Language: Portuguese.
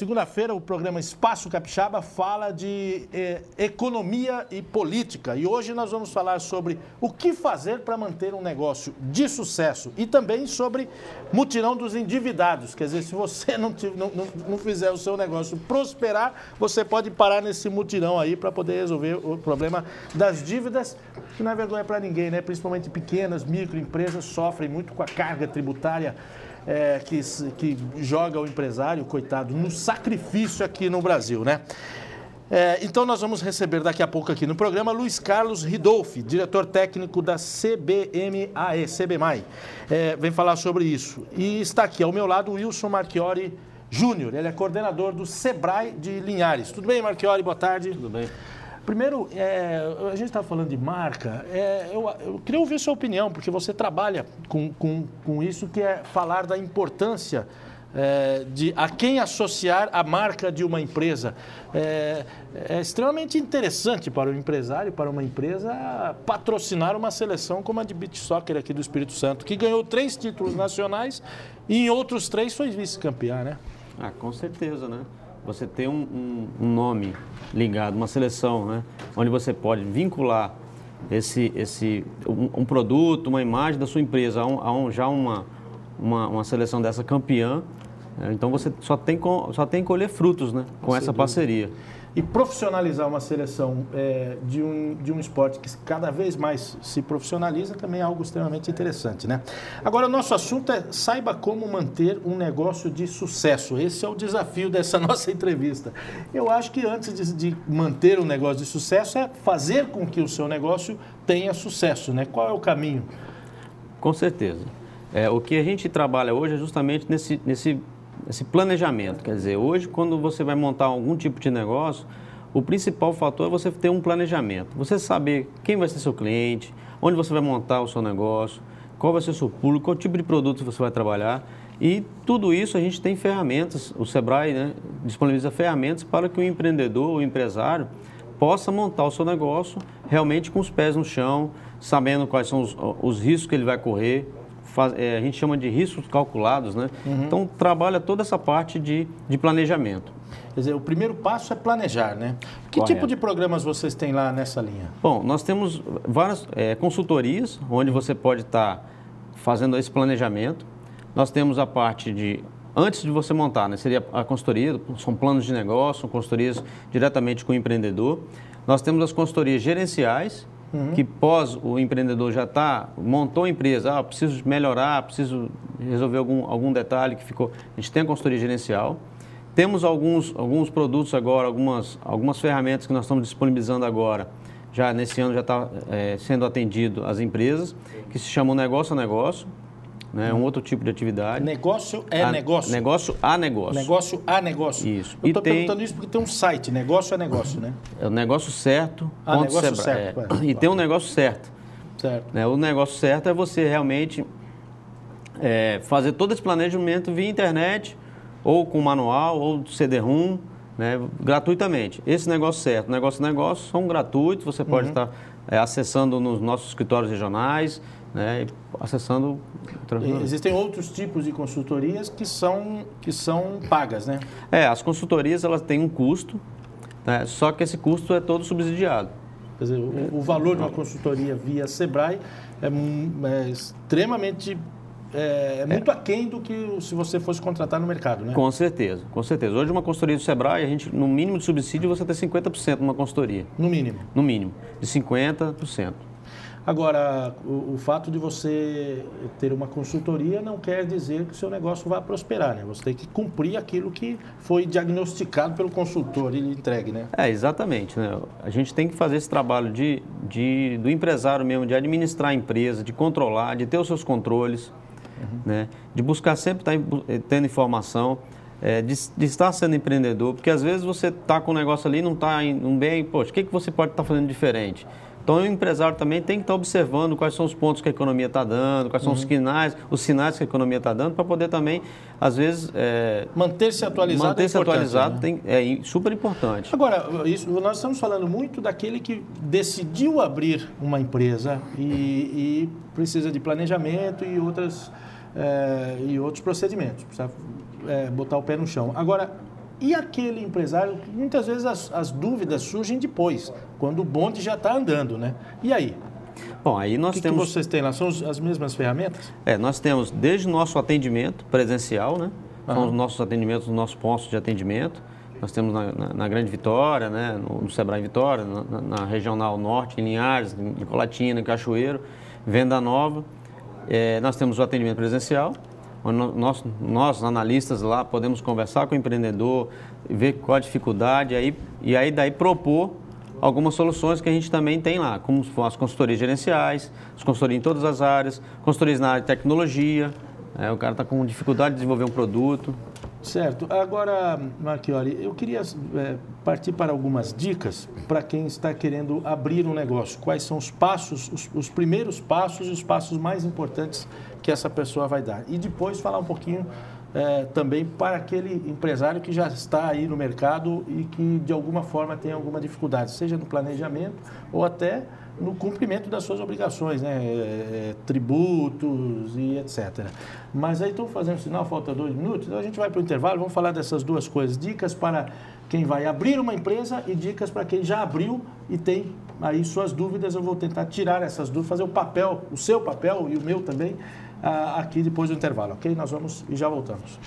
Segunda-feira, o programa Espaço Capixaba fala de eh, economia e política. E hoje nós vamos falar sobre o que fazer para manter um negócio de sucesso e também sobre mutirão dos endividados. Quer dizer, se você não, não, não fizer o seu negócio prosperar, você pode parar nesse mutirão aí para poder resolver o problema das dívidas, que não é vergonha para ninguém, né? Principalmente pequenas, microempresas sofrem muito com a carga tributária é, que, que joga o empresário, coitado, no sacrifício aqui no Brasil, né? É, então nós vamos receber daqui a pouco aqui no programa Luiz Carlos Ridolfi, diretor técnico da CBMAE, CBMAE. É, vem falar sobre isso. E está aqui ao meu lado o Wilson Marchiori Júnior, ele é coordenador do SEBRAE de Linhares. Tudo bem, Marchiori? Boa tarde. Tudo bem. Primeiro, é, a gente está falando de marca, é, eu, eu, queria ouvir sua opinião, porque você trabalha com, com, com isso, que é falar da importância é, de a quem associar a marca de uma empresa. É, é, extremamente interessante para o empresário, para uma empresa, patrocinar uma seleção como a de beach soccer aqui do Espírito Santo, que ganhou três títulos nacionais e em outros três foi vice-campeã, né? Ah, com certeza, né? Você ter um, um, um, nome ligado, uma seleção, né? onde você pode vincular esse, esse, um, um produto, uma imagem da sua empresa a, um, a um, já uma, uma, uma, seleção dessa campeã, né? então você só tem, só tem que colher frutos né? com Sem essa dúvida. parceria e profissionalizar uma seleção é, de, um, de um esporte que cada vez mais se profissionaliza também é algo extremamente interessante, né? Agora, o nosso assunto é saiba como manter um negócio de sucesso. Esse é o desafio dessa nossa entrevista. Eu acho que antes de, de manter um negócio de sucesso é fazer com que o seu negócio tenha sucesso, né? Qual é o caminho? Com certeza. É, o que a gente trabalha hoje é justamente nesse, nesse esse planejamento. Quer dizer, hoje, quando você vai montar algum tipo de negócio, o principal fator é você ter um planejamento. Você saber quem vai ser seu cliente, onde você vai montar o seu negócio, qual vai ser o seu público, qual tipo de produto você vai trabalhar. E tudo isso a gente tem ferramentas, o Sebrae né, disponibiliza ferramentas para que o empreendedor, o empresário, possa montar o seu negócio realmente com os pés no chão, sabendo quais são os, os riscos que ele vai correr, faz, é, a gente chama de riscos calculados, né? Uhum. Então, trabalha toda essa parte de, de planejamento. Quer dizer, o primeiro passo é planejar, né? Que Correto. tipo de programas vocês têm lá nessa linha? Bom, nós temos várias é, consultorias onde você pode estar tá fazendo esse planejamento. Nós temos a parte de antes de você montar, né? Seria a consultoria, são planos de negócio, são consultorias diretamente com o empreendedor. Nós temos as consultorias gerenciais, Uhum. que pós o empreendedor já está, montou a empresa, ah, preciso melhorar, preciso resolver algum, algum detalhe que ficou. A gente tem a consultoria gerencial. Temos alguns, alguns produtos agora, algumas, algumas ferramentas que nós estamos disponibilizando agora. Já nesse ano já está é, sendo atendido às empresas, que se chamam negócio a negócio né? um outro tipo de atividade. Negócio é a, negócio. Negócio a negócio. Negócio a negócio. Isso. Eu estou perguntando isso porque tem um site, negócio a negócio, né? É o negócio certo. Ah, negócio certo. É. E tem um negócio certo. Certo. Né? O negócio certo é você realmente é, fazer todo esse planejamento via internet, ou com manual, ou CD-ROM, né? gratuitamente. Esse negócio certo, negócio negócio são gratuitos, você pode uhum. estar é, acessando nos nossos escritórios regionais, né, acessando. Existem outros tipos de consultorias que são, que são pagas, né? É, as consultorias elas têm um custo, né, só que esse custo é todo subsidiado. Quer dizer, o, o valor de uma consultoria via Sebrae é, é extremamente é, é, muito é. aquém do que se você fosse contratar no mercado, né? Com certeza, com certeza. Hoje uma consultoria do Sebrae, a gente, no mínimo de subsídio, você tem 50% numa consultoria. No mínimo? No mínimo, de 50%. Agora, o, o, fato de você ter uma consultoria não quer dizer que o seu negócio vai prosperar, né? Você tem que cumprir aquilo que foi diagnosticado pelo consultor e entregue, né? É, exatamente. Né? A gente tem que fazer esse trabalho de, de, do empresário mesmo, de administrar a empresa, de controlar, de ter os seus controles, uhum. né? de buscar sempre estar eh, tendo informação. É, de, de, estar sendo empreendedor, porque às vezes você está com um negócio ali não está indo bem, poxa, o que, que você pode estar tá fazendo diferente? Então, o empresário também tem que estar observando quais são os pontos que a economia está dando, quais são uhum. os sinais, os sinais que a economia está dando, para poder também, às vezes... É, manter-se atualizado Manter-se é atualizado né? tem, é super importante. Agora, isso, nós estamos falando muito daquele que decidiu abrir uma empresa e, e precisa de planejamento e, outras, é, e outros procedimentos, precisa é, botar o pé no chão. Agora, E aquele empresário, muitas vezes as, as dúvidas surgem depois, quando o bonde já está andando, né? E aí? Bom, aí nós o que temos. que vocês têm lá? São as mesmas ferramentas? É, nós temos desde o nosso atendimento presencial, né? São os nossos atendimentos, os nossos postos de atendimento. Nós temos na, na, na Grande Vitória, né? no, no Sebrae Vitória, na, na, Regional Norte, em Linhares, em Colatina, em Cachoeiro, Venda Nova. É, nós temos o atendimento presencial, nós, nós, analistas lá, podemos conversar com o empreendedor, ver qual a dificuldade, aí, e aí daí propor algumas soluções que a gente também tem lá, como as consultorias gerenciais, as consultorias em todas as áreas, consultorias na área de tecnologia, é, o cara está com dificuldade de desenvolver um produto. Certo. Agora, Marchiori, eu queria é, partir para algumas dicas para quem está querendo abrir um negócio. Quais são os passos, os, os, primeiros passos e os passos mais importantes que essa pessoa vai dar. E depois falar um pouquinho é, também para aquele empresário que já está aí no mercado e que de alguma forma tem alguma dificuldade, seja no planejamento ou até no cumprimento das suas obrigações, né? É, tributos e etc. Mas aí estou fazendo sinal, falta dois minutos, então a gente vai para o intervalo, vamos falar dessas duas coisas. Dicas para quem vai abrir uma empresa e dicas para quem já abriu e tem aí suas dúvidas. Eu vou tentar tirar essas dúvidas, fazer o papel, o seu papel e o meu também, aqui depois do intervalo, ok? Nós vamos e já voltamos.